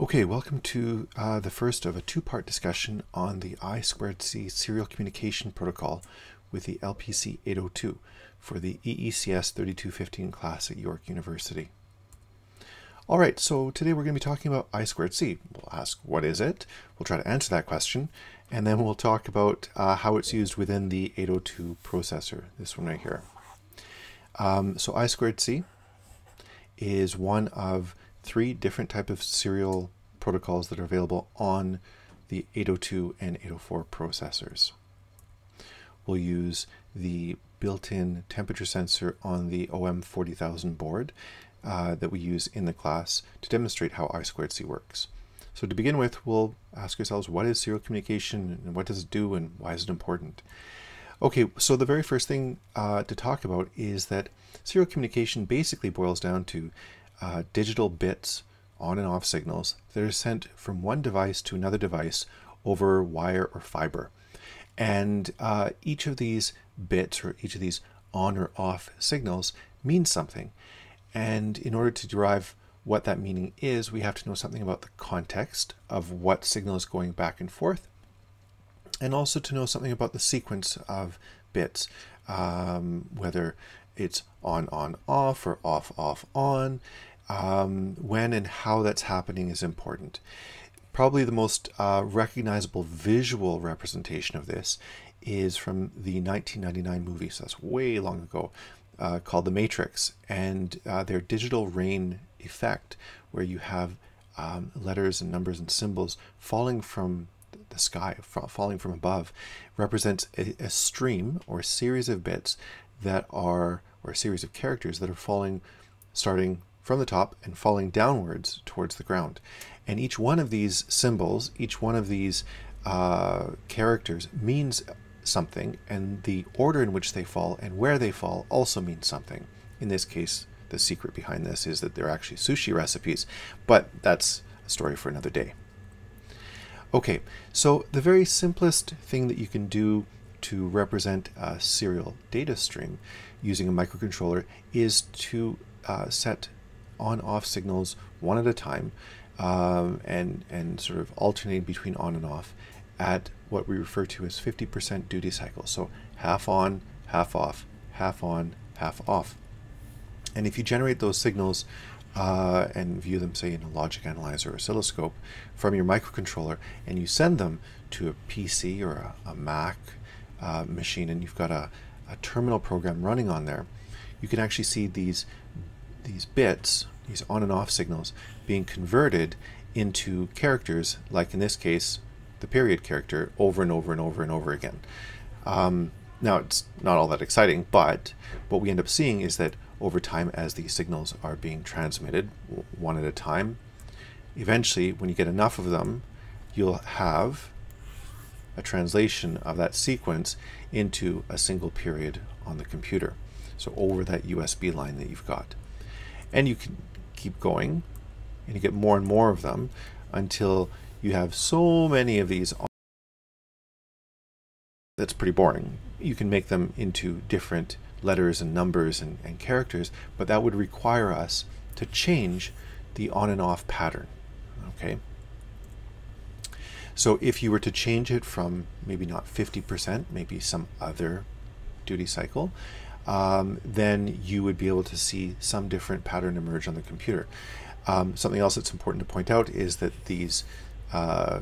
Okay, welcome to uh, the first of a two-part discussion on the I2C serial communication protocol with the LPC 802 for the EECS 3215 class at York University. All right, so today we're going to be talking about I2C. We'll ask what is it, we'll try to answer that question, and then we'll talk about uh, how it's used within the 802 processor, this one right here. Um, so I2C is one of three different type of serial protocols that are available on the 802 and 804 processors. We'll use the built-in temperature sensor on the OM40000 board uh, that we use in the class to demonstrate how I2C works. So to begin with, we'll ask ourselves, what is serial communication and what does it do and why is it important? Okay, so the very first thing uh, to talk about is that serial communication basically boils down to uh, digital bits on and off signals that are sent from one device to another device over wire or fiber. And uh, each of these bits or each of these on or off signals means something. And in order to derive what that meaning is, we have to know something about the context of what signal is going back and forth, and also to know something about the sequence of bits, um, whether it's on, on, off, or off, off, on. Um, when and how that's happening is important. Probably the most uh, recognizable visual representation of this is from the 1999 movie, so that's way long ago, uh, called The Matrix, and uh, their digital rain effect, where you have um, letters and numbers and symbols falling from the sky, falling from above, represents a, a stream or a series of bits that are, or a series of characters that are falling, starting from the top and falling downwards towards the ground. And each one of these symbols, each one of these uh, characters means something, and the order in which they fall and where they fall also means something. In this case, the secret behind this is that they're actually sushi recipes, but that's a story for another day. Okay, so the very simplest thing that you can do to represent a serial data stream using a microcontroller is to uh, set on-off signals one at a time um, and, and sort of alternating between on and off at what we refer to as 50% duty cycle. So half on, half off, half on, half off. And if you generate those signals uh, and view them, say, in a logic analyzer or oscilloscope from your microcontroller, and you send them to a PC or a, a Mac uh, machine, and you've got a, a terminal program running on there, you can actually see these these bits, these on and off signals, being converted into characters, like in this case, the period character, over and over and over and over again. Um, now, it's not all that exciting, but what we end up seeing is that over time, as these signals are being transmitted one at a time, eventually, when you get enough of them, you'll have a translation of that sequence into a single period on the computer. So over that USB line that you've got. And you can keep going and you get more and more of them until you have so many of these that's pretty boring. You can make them into different letters and numbers and, and characters, but that would require us to change the on and off pattern. Okay. So if you were to change it from maybe not 50%, maybe some other duty cycle, um, then you would be able to see some different pattern emerge on the computer. Um, something else that's important to point out is that these uh,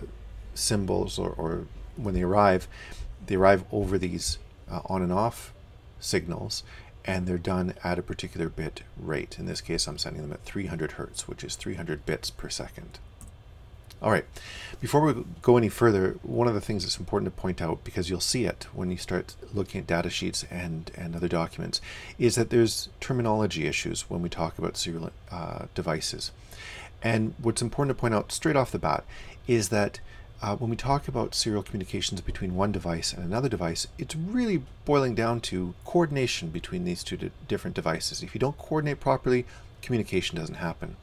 symbols, or, or, when they arrive, they arrive over these uh, on and off signals, and they're done at a particular bit rate. In this case, I'm sending them at 300 hertz, which is 300 bits per second. All right, before we go any further, one of the things that's important to point out, because you'll see it when you start looking at data sheets and, and other documents, is that there's terminology issues when we talk about serial uh, devices. And what's important to point out straight off the bat is that uh, when we talk about serial communications between one device and another device, it's really boiling down to coordination between these two different devices. If you don't coordinate properly, communication doesn't happen.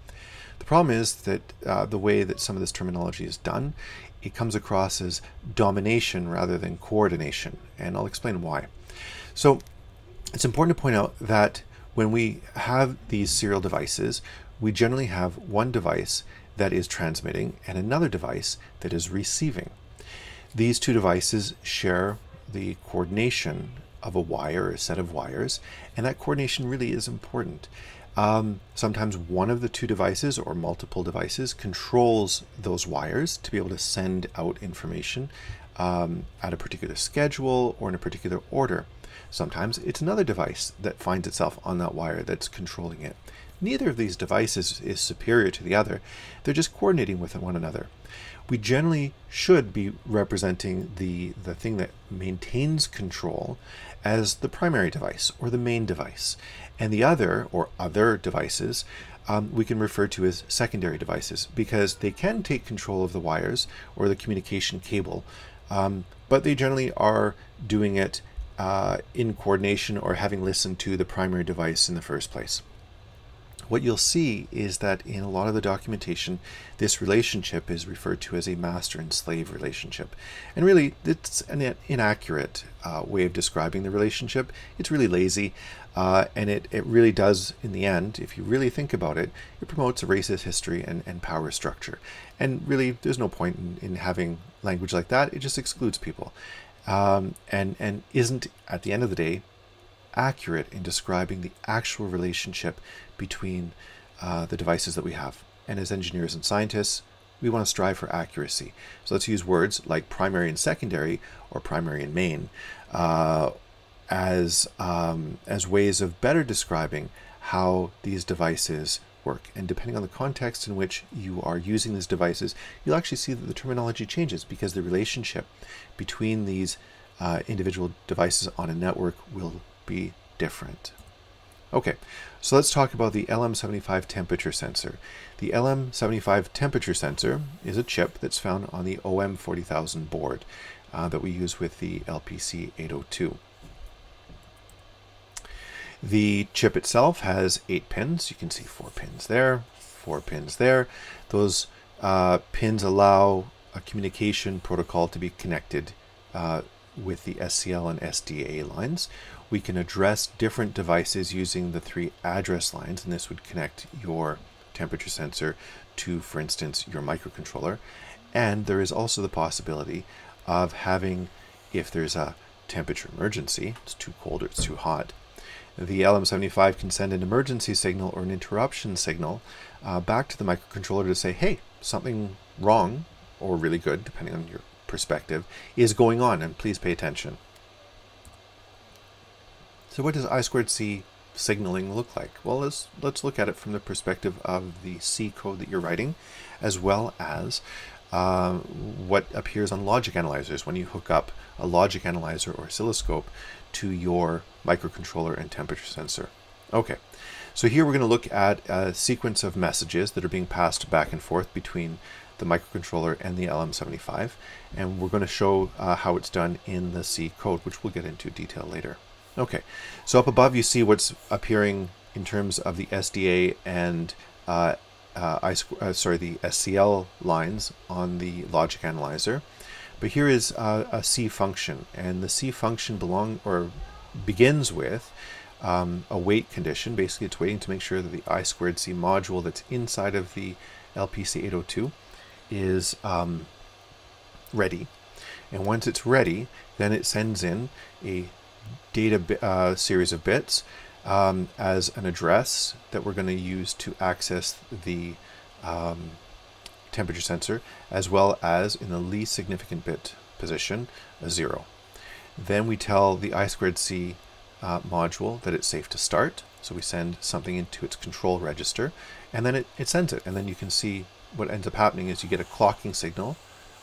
The problem is that uh, the way that some of this terminology is done, it comes across as domination rather than coordination, and I'll explain why. So it's important to point out that when we have these serial devices, we generally have one device that is transmitting and another device that is receiving. These two devices share the coordination of a wire, a set of wires, and that coordination really is important. Um, sometimes one of the two devices or multiple devices controls those wires to be able to send out information um, at a particular schedule or in a particular order. Sometimes it's another device that finds itself on that wire that's controlling it. Neither of these devices is superior to the other. They're just coordinating with one another. We generally should be representing the, the thing that maintains control as the primary device or the main device. And the other or other devices um, we can refer to as secondary devices because they can take control of the wires or the communication cable, um, but they generally are doing it uh, in coordination or having listened to the primary device in the first place what you'll see is that in a lot of the documentation, this relationship is referred to as a master and slave relationship. And really, it's an inaccurate uh, way of describing the relationship. It's really lazy, uh, and it, it really does, in the end, if you really think about it, it promotes a racist history and, and power structure. And really, there's no point in, in having language like that. It just excludes people. Um, and, and isn't, at the end of the day, accurate in describing the actual relationship between uh, the devices that we have. And as engineers and scientists, we want to strive for accuracy. So let's use words like primary and secondary or primary and main uh, as, um, as ways of better describing how these devices work. And depending on the context in which you are using these devices, you'll actually see that the terminology changes because the relationship between these uh, individual devices on a network will be different. Okay, so let's talk about the LM75 temperature sensor. The LM75 temperature sensor is a chip that's found on the OM40000 board uh, that we use with the LPC 802. The chip itself has eight pins. You can see four pins there, four pins there. Those uh, pins allow a communication protocol to be connected uh, with the SCL and SDA lines we can address different devices using the three address lines, and this would connect your temperature sensor to, for instance, your microcontroller. And there is also the possibility of having, if there's a temperature emergency, it's too cold or it's too hot, the LM75 can send an emergency signal or an interruption signal uh, back to the microcontroller to say, hey, something wrong, or really good, depending on your perspective, is going on, and please pay attention. So what does I squared C signaling look like? Well, let's, let's look at it from the perspective of the C code that you're writing, as well as uh, what appears on logic analyzers when you hook up a logic analyzer or oscilloscope to your microcontroller and temperature sensor. Okay, so here we're going to look at a sequence of messages that are being passed back and forth between the microcontroller and the LM75, and we're going to show uh, how it's done in the C code, which we'll get into detail later. Okay, so up above you see what's appearing in terms of the SDA and uh, uh, I, uh, sorry, the SCL lines on the logic analyzer. But here is uh, a C function, and the C function belong or begins with um, a wait condition. Basically, it's waiting to make sure that the I squared C module that's inside of the LPC 802 is um, ready. And once it's ready, then it sends in a data uh, series of bits um, as an address that we're going to use to access the um, temperature sensor, as well as in the least significant bit position, a zero. Then we tell the I squared C uh, module that it's safe to start. So we send something into its control register, and then it, it sends it. And then you can see what ends up happening is you get a clocking signal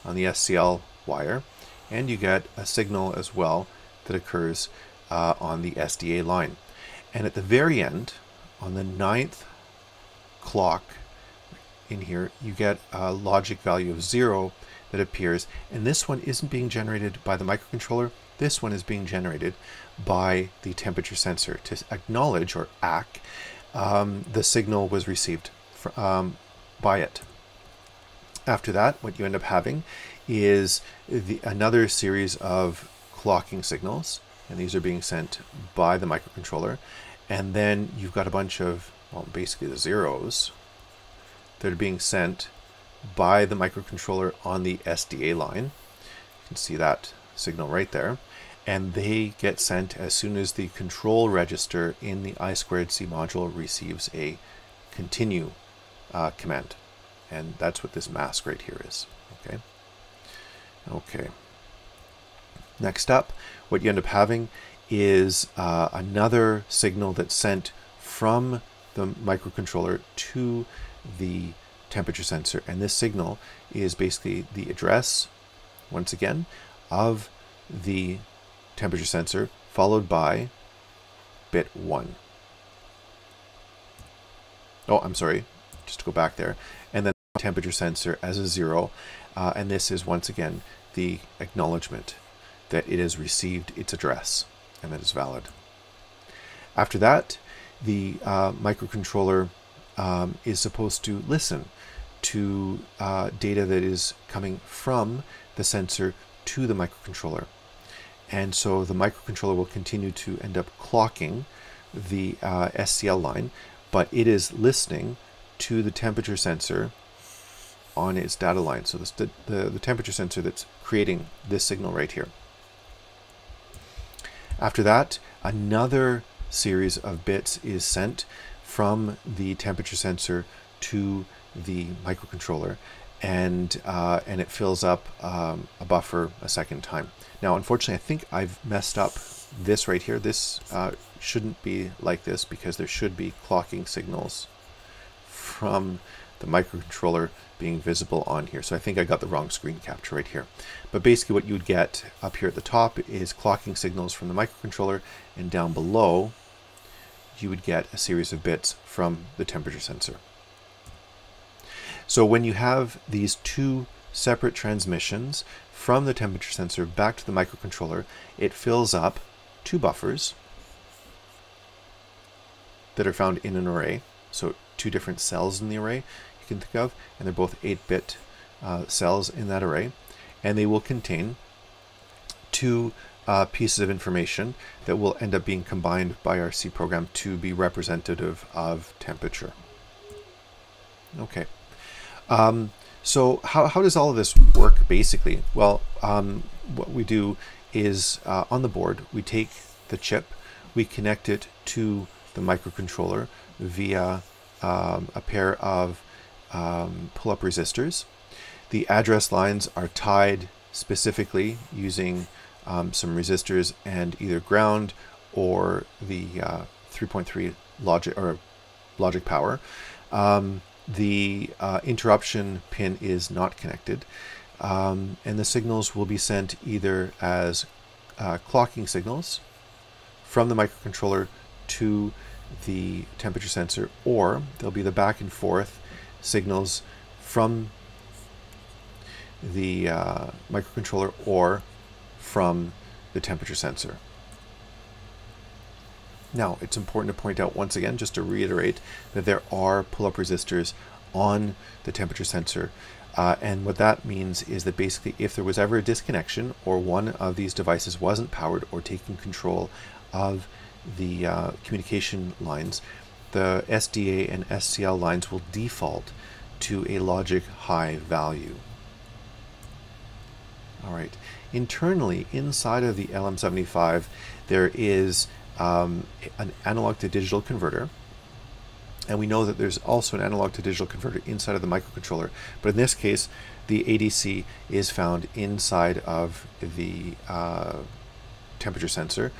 on the SCL wire, and you get a signal as well that occurs uh, on the SDA line. And at the very end, on the ninth clock in here, you get a logic value of zero that appears. And this one isn't being generated by the microcontroller. This one is being generated by the temperature sensor to acknowledge or ACK um, the signal was received um, by it. After that, what you end up having is the, another series of clocking signals, and these are being sent by the microcontroller. And then you've got a bunch of, well, basically the zeros that are being sent by the microcontroller on the SDA line. You can see that signal right there. And they get sent as soon as the control register in the I2C module receives a continue uh, command. And that's what this mask right here is. Okay. Okay. Next up, what you end up having is uh, another signal that's sent from the microcontroller to the temperature sensor. And this signal is basically the address, once again, of the temperature sensor, followed by bit 1. Oh, I'm sorry, just to go back there. And then temperature sensor as a 0. Uh, and this is, once again, the acknowledgement that it has received its address and that is valid. After that, the uh, microcontroller um, is supposed to listen to uh, data that is coming from the sensor to the microcontroller. And so the microcontroller will continue to end up clocking the uh, SCL line, but it is listening to the temperature sensor on its data line. So the, the, the temperature sensor that's creating this signal right here. After that, another series of bits is sent from the temperature sensor to the microcontroller and uh, and it fills up um, a buffer a second time. Now, unfortunately, I think I've messed up this right here. This uh, shouldn't be like this because there should be clocking signals from the microcontroller being visible on here. So I think I got the wrong screen capture right here. But basically what you would get up here at the top is clocking signals from the microcontroller and down below you would get a series of bits from the temperature sensor. So when you have these two separate transmissions from the temperature sensor back to the microcontroller, it fills up two buffers that are found in an array. So two different cells in the array can think of, and they're both 8-bit uh, cells in that array. And they will contain two uh, pieces of information that will end up being combined by our C program to be representative of temperature. Okay. Um, so how, how does all of this work basically? Well, um, what we do is uh, on the board, we take the chip, we connect it to the microcontroller via um, a pair of um, pull-up resistors. The address lines are tied specifically using um, some resistors and either ground or the 3.3 uh, logic or logic power. Um, the uh, interruption pin is not connected um, and the signals will be sent either as uh, clocking signals from the microcontroller to the temperature sensor or there'll be the back and forth signals from the uh, microcontroller or from the temperature sensor. Now, it's important to point out once again, just to reiterate, that there are pull-up resistors on the temperature sensor. Uh, and what that means is that basically if there was ever a disconnection or one of these devices wasn't powered or taking control of the uh, communication lines, the SDA and SCL lines will default to a logic high value. All right, internally inside of the LM75, there is um, an analog to digital converter. And we know that there's also an analog to digital converter inside of the microcontroller. But in this case, the ADC is found inside of the uh, temperature sensor.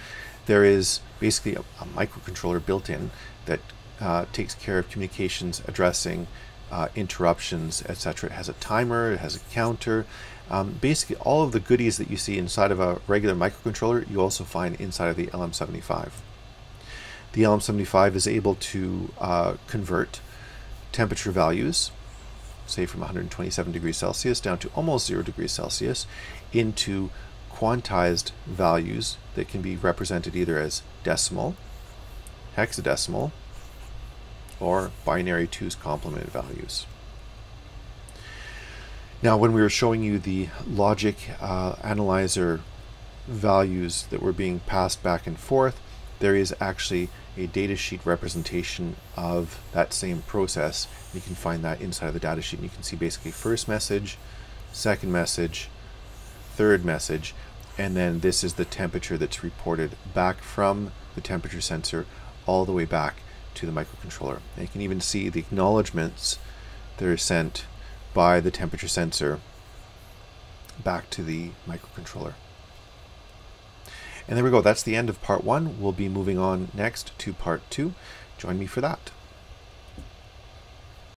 There is basically a, a microcontroller built in that uh, takes care of communications, addressing uh, interruptions, etc. It has a timer, it has a counter. Um, basically, all of the goodies that you see inside of a regular microcontroller, you also find inside of the LM75. The LM75 is able to uh, convert temperature values, say from 127 degrees Celsius down to almost 0 degrees Celsius, into quantized values that can be represented either as decimal, hexadecimal, or binary 2's complement values. Now, when we were showing you the logic uh, analyzer values that were being passed back and forth, there is actually a datasheet representation of that same process. You can find that inside of the datasheet. And you can see basically first message, second message, third message, and then this is the temperature that's reported back from the temperature sensor all the way back to the microcontroller. And you can even see the acknowledgments that are sent by the temperature sensor back to the microcontroller. And there we go. That's the end of part one. We'll be moving on next to part two. Join me for that.